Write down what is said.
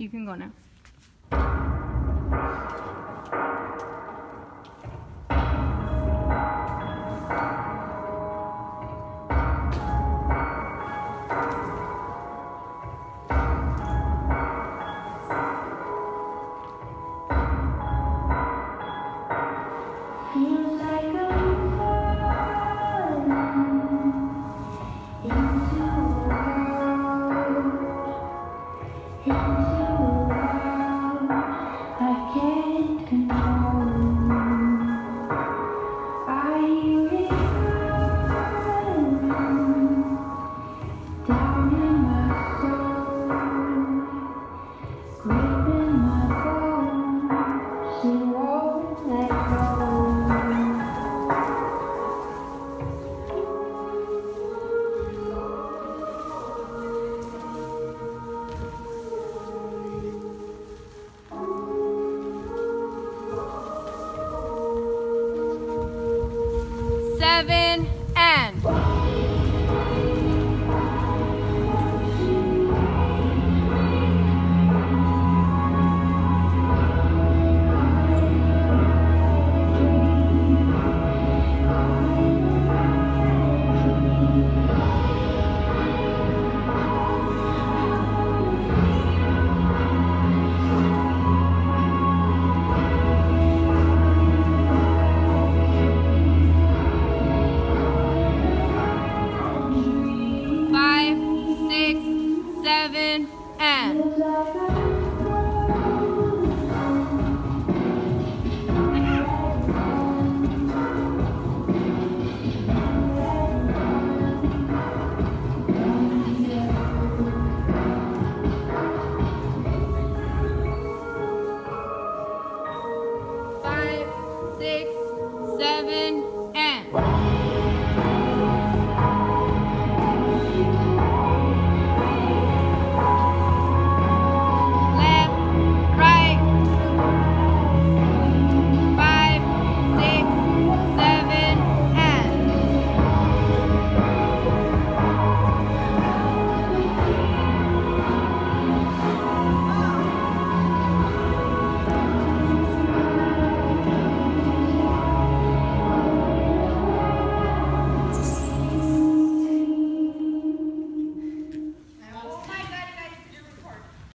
You can go now. seven, and. seven, and.